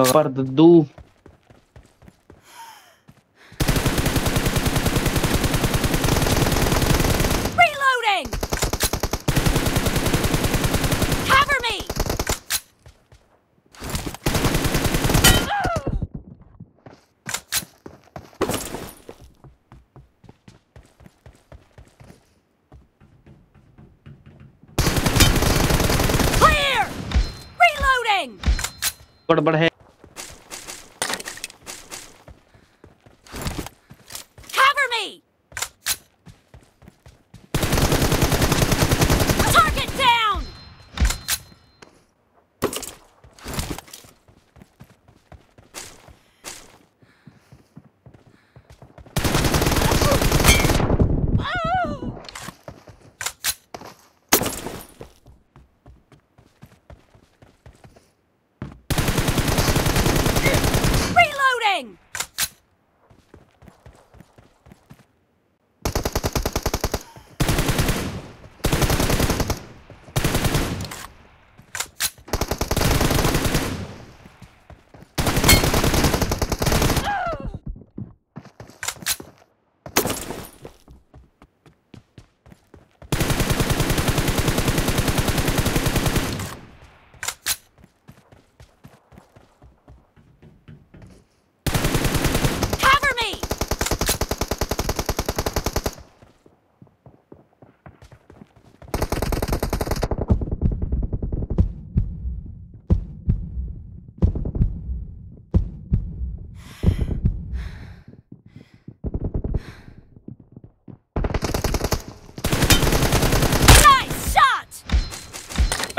Par Dudu. Reloading! Cover me! Clear! Reloading! गड़बड़ है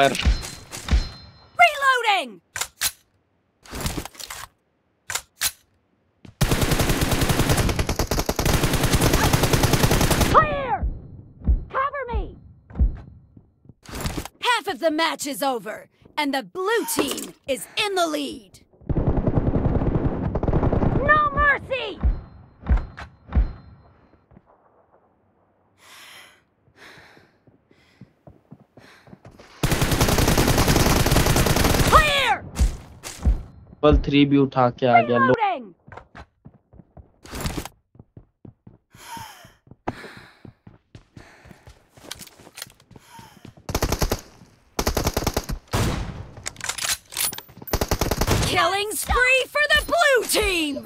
Reloading! Clear! Cover me! Half of the match is over, and the blue team is in the lead. Double three भी उठा के आ गया लो Reloading! Killing spree for the blue team!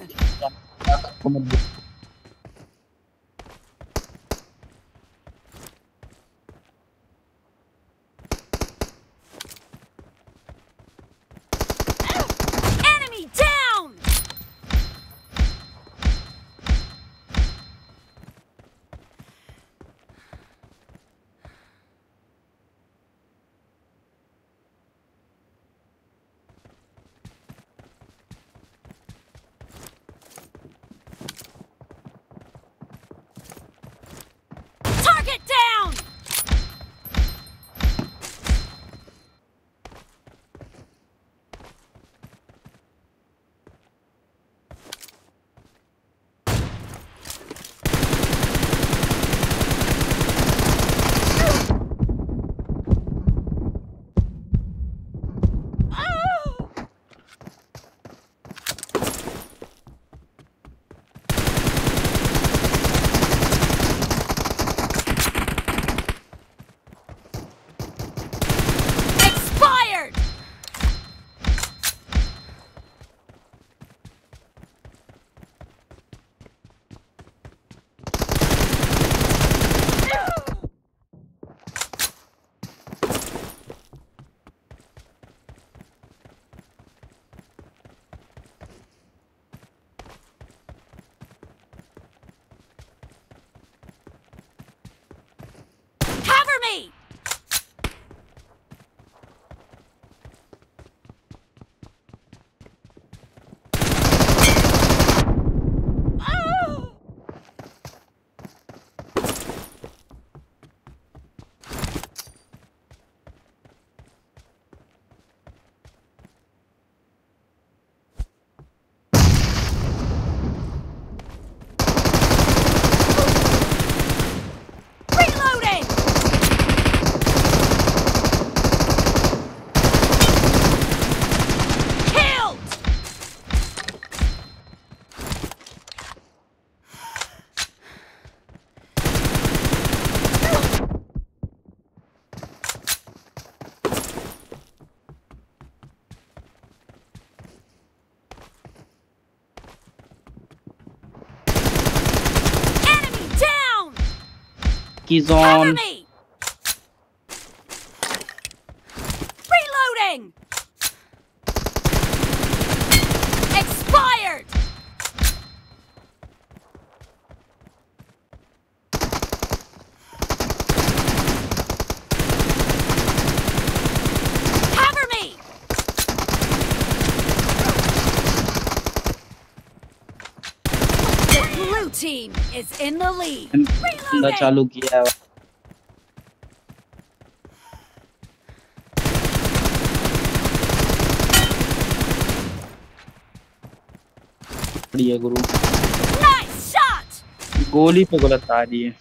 की Cover blue team is in the lead. बंदा Reloading! चालू किया है बढ़िया गुरु Nice shot! गोली पे गलत आ रही है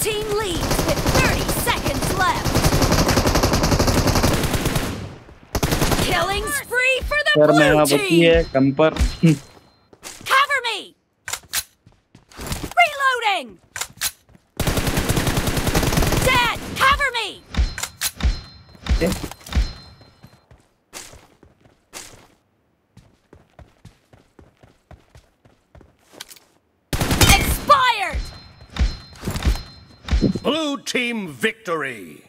team leads with 30 seconds left. Killing spree for the blue team. Blue team victory.